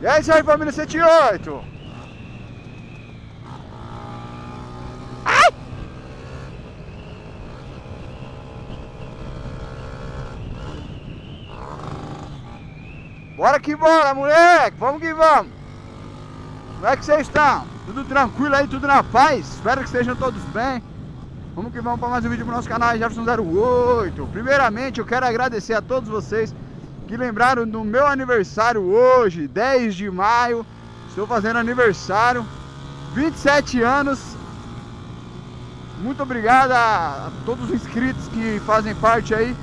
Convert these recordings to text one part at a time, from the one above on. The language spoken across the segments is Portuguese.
E é isso aí, família 78. Ai! Bora que bora, moleque! Vamos que vamos! Como é que vocês estão? Tudo tranquilo aí, tudo na paz? Espero que estejam todos bem. Vamos que vamos para mais um vídeo pro nosso canal Jefferson 08. Primeiramente, eu quero agradecer a todos vocês que lembraram do meu aniversário hoje, 10 de maio. Estou fazendo aniversário, 27 anos. Muito obrigado a todos os inscritos que fazem parte aí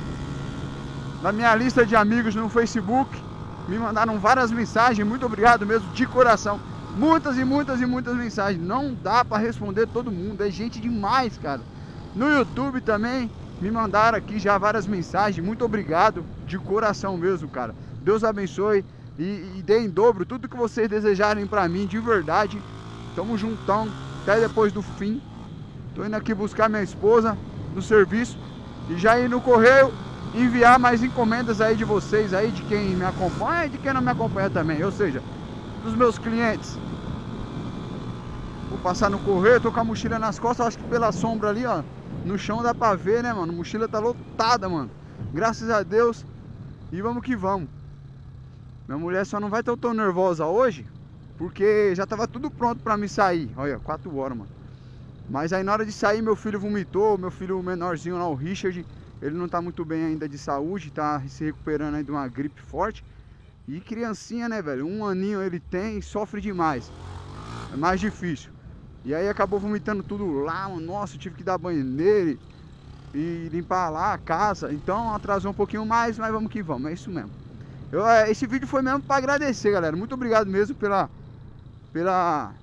da minha lista de amigos no Facebook. Me mandaram várias mensagens, muito obrigado mesmo, de coração. Muitas e muitas e muitas mensagens. Não dá para responder todo mundo, é gente demais, cara. No YouTube também me mandaram aqui já várias mensagens. Muito obrigado, de coração mesmo, cara. Deus abençoe e, e dê em dobro tudo que vocês desejarem para mim, de verdade. Tamo juntão, até depois do fim. Tô indo aqui buscar minha esposa no serviço e já ir no correio enviar mais encomendas aí de vocês aí, de quem me acompanha e de quem não me acompanha também, ou seja, dos meus clientes. Vou passar no correio, tô com a mochila nas costas, acho que pela sombra ali, ó, no chão dá pra ver, né, mano? A mochila tá lotada, mano. Graças a Deus. E vamos que vamos. Minha mulher só não vai estar tão nervosa hoje, porque já tava tudo pronto pra me sair. Olha, 4 horas, mano. Mas aí na hora de sair, meu filho vomitou, meu filho menorzinho lá, o Richard, ele não tá muito bem ainda de saúde, tá se recuperando aí de uma gripe forte. E criancinha, né, velho? Um aninho ele tem e sofre demais. É mais difícil. E aí acabou vomitando tudo lá, nossa, tive que dar banho nele e limpar lá a casa. Então atrasou um pouquinho mais, mas vamos que vamos, é isso mesmo. Eu, é, esse vídeo foi mesmo para agradecer, galera. Muito obrigado mesmo pela. Pela.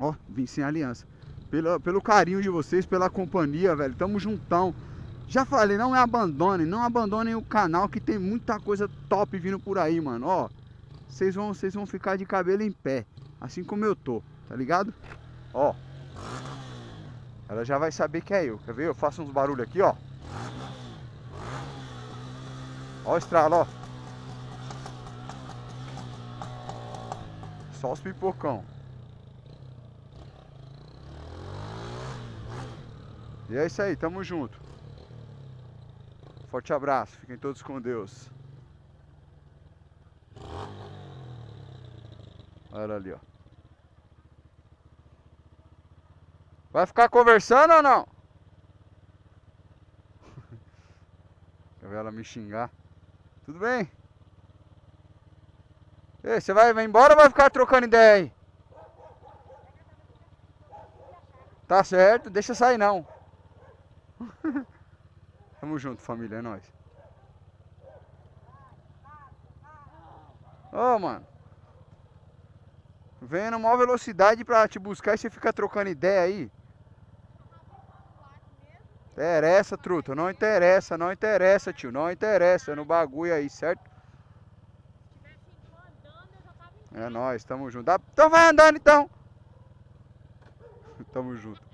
Ó, vim sem aliança. Pela, pelo carinho de vocês, pela companhia, velho. Tamo juntão. Já falei, não é abandonem, não abandonem o canal que tem muita coisa top vindo por aí, mano. Ó, vocês vão, vocês vão ficar de cabelo em pé, assim como eu tô, tá ligado? Ó. Ela já vai saber que é eu. Quer ver? Eu faço uns barulhos aqui, ó. Ó o estralo, ó. Só os pipocão. E é isso aí, tamo junto. Forte abraço, fiquem todos com Deus. Olha ali, ó. Vai ficar conversando ou não? Quer ver ela me xingar? Tudo bem? Ei, você vai, vai embora ou vai ficar trocando ideia aí? Tá certo, deixa sair não. Tamo junto, família, é nóis. Ô, oh, mano. Na maior velocidade pra te buscar e você fica trocando ideia aí. Interessa, truta. Não interessa, não interessa, tio. Não interessa no bagulho aí, certo? É nóis, tamo junto. Então vai andando então. tamo junto.